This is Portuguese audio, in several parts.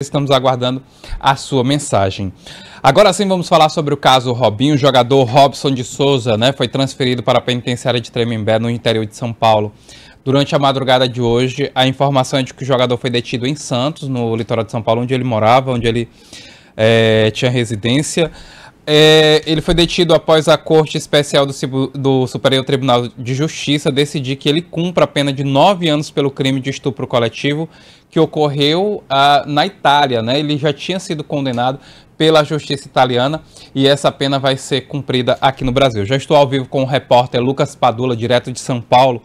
Estamos aguardando a sua mensagem. Agora sim vamos falar sobre o caso Robinho, o jogador Robson de Souza, né? Foi transferido para a penitenciária de Tremembé, no interior de São Paulo. Durante a madrugada de hoje, a informação é de que o jogador foi detido em Santos, no litoral de São Paulo, onde ele morava, onde ele é, tinha residência. É, ele foi detido após a Corte Especial do, do, Superior Tribunal de Justiça decidir que ele cumpra a pena de nove anos pelo crime de estupro coletivo que ocorreu uh, na Itália. Né? Ele já tinha sido condenado pela justiça italiana e essa pena vai ser cumprida aqui no Brasil. Já estou ao vivo com o repórter Lucas Padula, direto de São Paulo,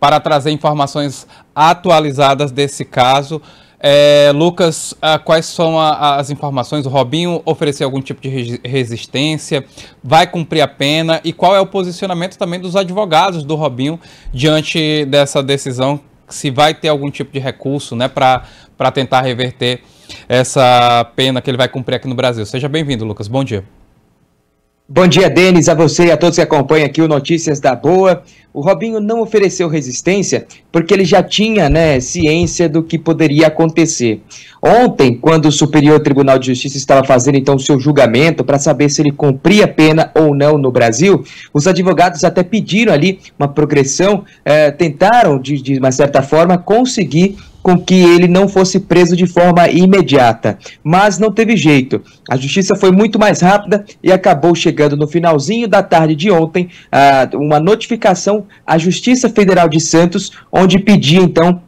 para trazer informações atualizadas desse caso. É, Lucas, ah, quais são a, as informações? O Robinho ofereceu algum tipo de resistência? Vai cumprir a pena? E qual é o posicionamento também dos advogados do Robinho diante dessa decisão? Se vai ter algum tipo de recurso né, para tentar reverter essa pena que ele vai cumprir aqui no Brasil? Seja bem-vindo, Lucas. Bom dia. Bom dia, Denis, a você e a todos que acompanham aqui o Notícias da Boa. O Robinho não ofereceu resistência porque ele já tinha né, ciência do que poderia acontecer. Ontem, quando o Superior Tribunal de Justiça estava fazendo então o seu julgamento para saber se ele cumpria pena ou não no Brasil, os advogados até pediram ali uma progressão, eh, tentaram, de, de uma certa forma, conseguir com que ele não fosse preso de forma imediata. Mas não teve jeito. A justiça foi muito mais rápida e acabou chegando no finalzinho da tarde de ontem uh, uma notificação à Justiça Federal de Santos, onde pedia então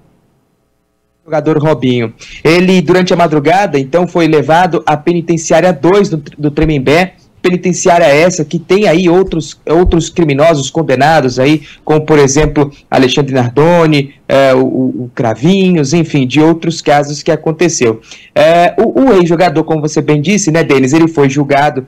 jogador Robinho. Ele, durante a madrugada, então, foi levado à penitenciária 2 do, do Tremembé, penitenciária essa que tem aí outros, outros criminosos condenados aí, como por exemplo Alexandre Nardoni, é, o, o, Cravinhos, enfim, de outros casos que aconteceu. É, o, o ex-jogador, como você bem disse, né, Denis, ele foi julgado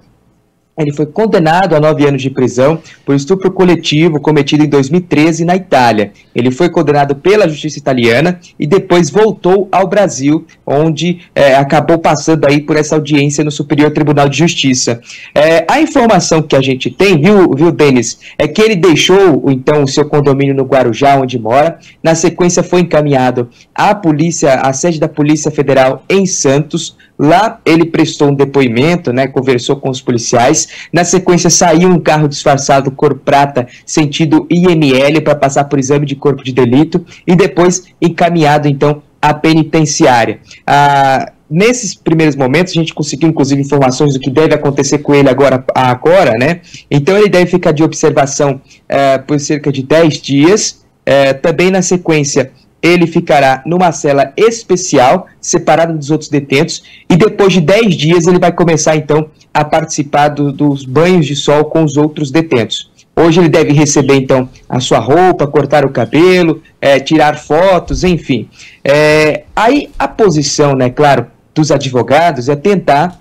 ele foi condenado a nove anos de prisão por estupro coletivo cometido em 2013 na Itália. Ele foi condenado pela justiça italiana e depois voltou ao Brasil, onde é, acabou passando aí por essa audiência no Superior Tribunal de Justiça. É, a informação que a gente tem, viu, viu, Denis, é que ele deixou então o seu condomínio no Guarujá, onde mora. Na sequência, foi encaminhado à polícia, à sede da Polícia Federal em Santos Lá ele prestou um depoimento, né, conversou com os policiais. Na sequência saiu um carro disfarçado cor prata, sentido IML, para passar por exame de corpo de delito e depois encaminhado então à penitenciária. Ah, nesses primeiros momentos a gente conseguiu inclusive informações do que deve acontecer com ele agora, agora né? Então ele deve ficar de observação eh, por cerca de 10 dias. Eh, também na sequência ele ficará numa cela especial, separado dos outros detentos, e depois de 10 dias ele vai começar então a participar do, dos banhos de sol com os outros detentos. Hoje ele deve receber então a sua roupa, cortar o cabelo, é, tirar fotos, enfim. É, aí a posição, né, claro, dos advogados é tentar,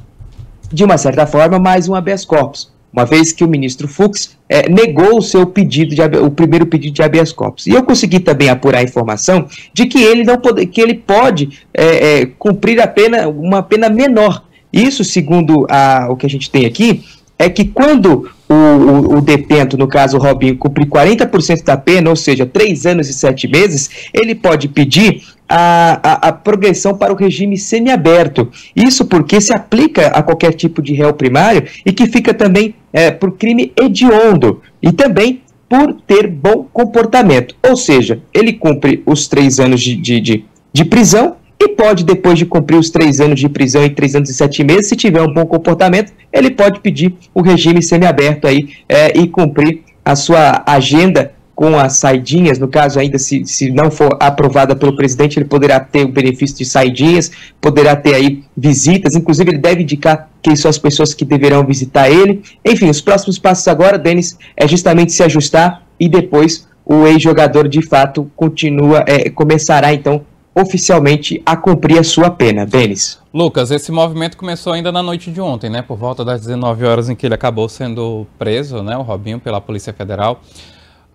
de uma certa forma, mais um habeas corpus uma vez que o ministro Fux é, negou o seu pedido, de, o primeiro pedido de habeas corpus. E eu consegui também apurar a informação de que ele não pode, que ele pode é, é, cumprir a pena, uma pena menor. Isso, segundo a, o que a gente tem aqui, é que quando o, o, o, detento, no caso o Robinho, cumprir 40% da pena, ou seja, 3 anos e 7 meses, ele pode pedir a, a, a progressão para o regime semiaberto. Isso porque se aplica a qualquer tipo de réu primário e que fica também é, por crime hediondo e também por ter bom comportamento. Ou seja, ele cumpre os 3 anos de, de, de, de prisão e pode, depois de cumprir os três anos de prisão e três anos e sete meses, se tiver um bom comportamento, ele pode pedir o regime semiaberto aí é, e cumprir a sua agenda com as saidinhas, no caso ainda se, se não for aprovada pelo presidente, ele poderá ter o benefício de saidinhas, poderá ter aí visitas, inclusive ele deve indicar quem são as pessoas que deverão visitar ele. Enfim, os próximos passos agora, Denis, é justamente se ajustar e depois o ex-jogador de fato continua, é, começará então oficialmente a cumprir a sua pena. Denis. Lucas, esse movimento começou ainda na noite de ontem, né? Por volta das 19 horas em que ele acabou sendo preso, né? O Robinho, pela Polícia Federal.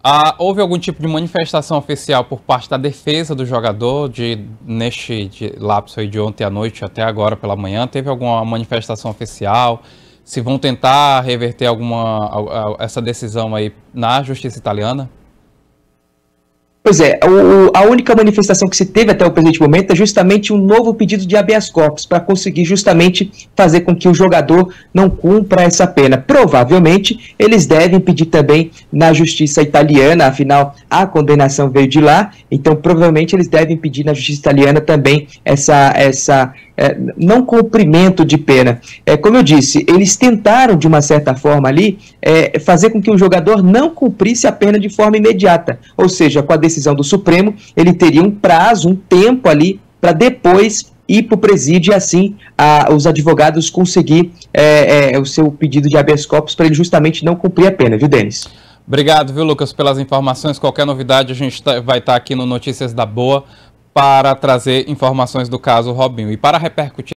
Ah, houve algum tipo de manifestação oficial por parte da defesa do jogador de neste de lapso de ontem à noite até agora pela manhã? Teve alguma manifestação oficial? Se vão tentar reverter alguma essa decisão aí na justiça italiana? Pois é, o, a única manifestação que se teve até o presente momento é justamente um novo pedido de habeas corpus para conseguir justamente fazer com que o jogador não cumpra essa pena. Provavelmente eles devem pedir também na justiça italiana, afinal a condenação veio de lá, então provavelmente eles devem pedir na justiça italiana também essa essa é, não cumprimento de pena. É, como eu disse, eles tentaram, de uma certa forma ali, é, fazer com que o jogador não cumprisse a pena de forma imediata. Ou seja, com a decisão do Supremo, ele teria um prazo, um tempo ali, para depois ir para o presídio e assim a, os advogados conseguir é, é, o seu pedido de habeas corpus para ele justamente não cumprir a pena, viu, Denis? Obrigado, viu, Lucas, pelas informações. Qualquer novidade, a gente tá, vai estar tá aqui no Notícias da Boa para trazer informações do caso Robinho. E para repercutir